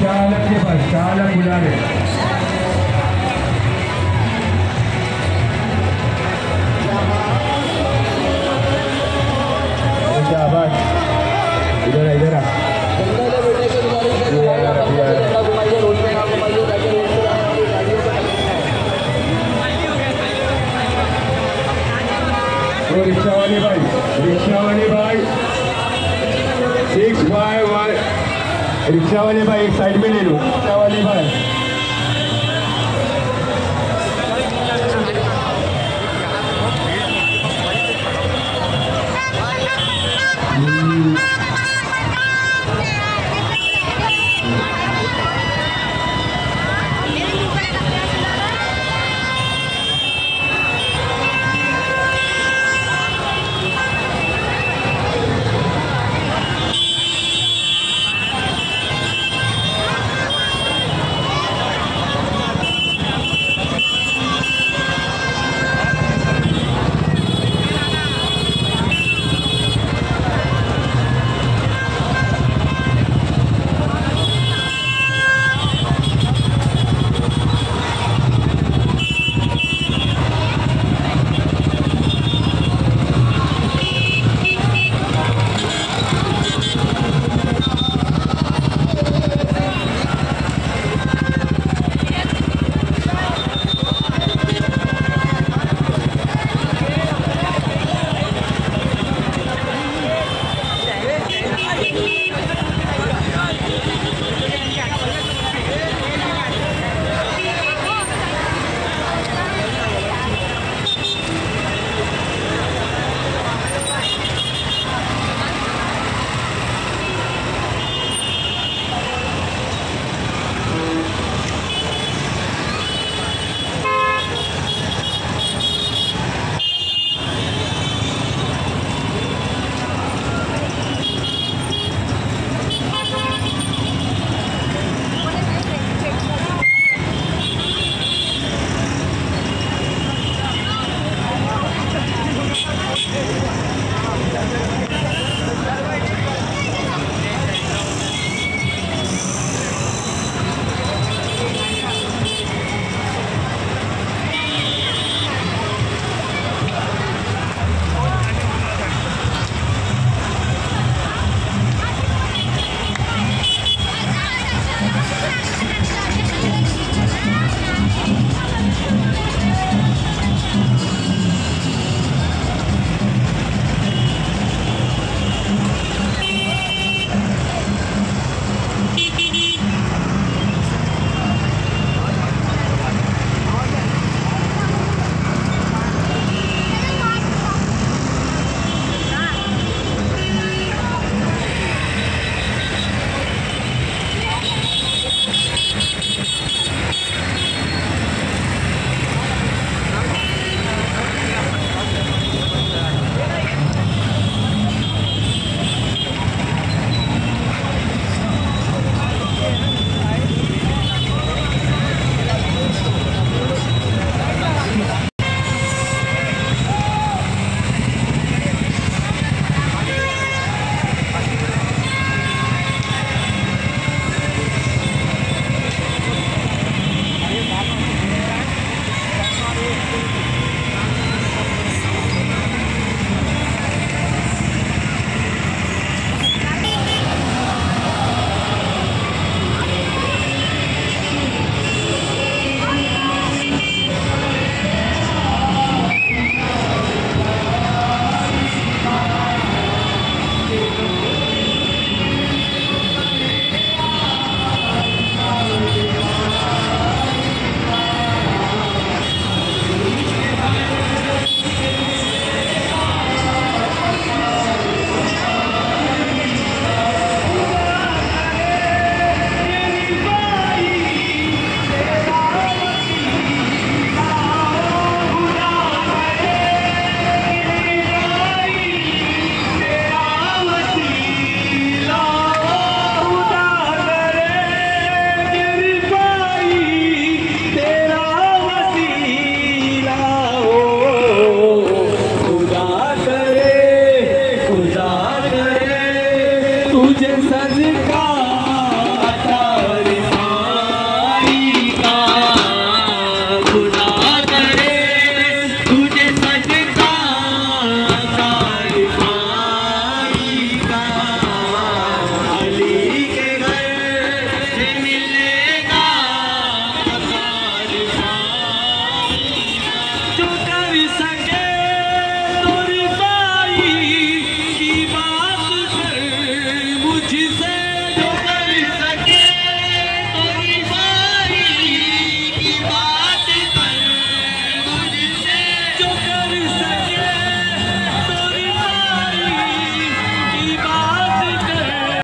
चालक के पास चालक बुला रहे शाबाश इधर रिक्शा वाले भाई एक साइड में ले लो रिक्शा वाले भाई